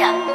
Yeah.